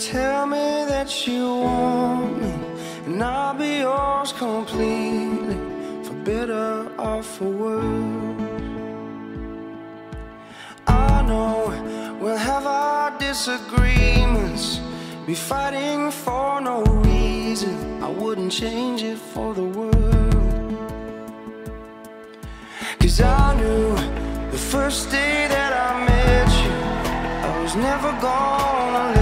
Tell me that you want me, and I'll be yours completely, for better or for worse. I know we'll have our disagreements, be fighting for no reason. I wouldn't change it for the world. Cause I knew the first day that I met you, I was never gonna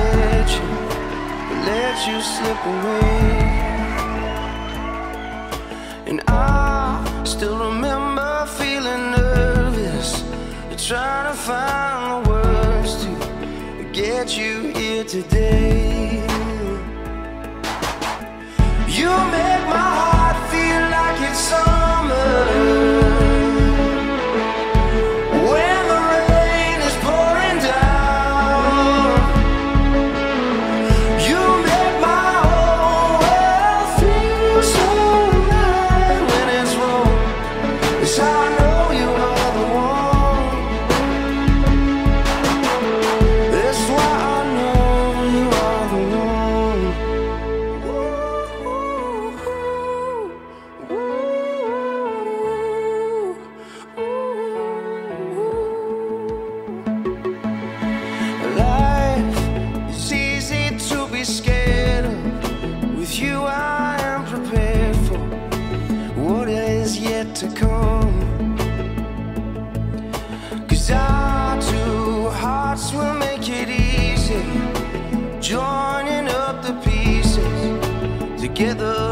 let you slip away. And I still remember feeling nervous. Trying to find the words to get you here today. You made yet to come. Cause our two hearts will make it easy, joining up the pieces together.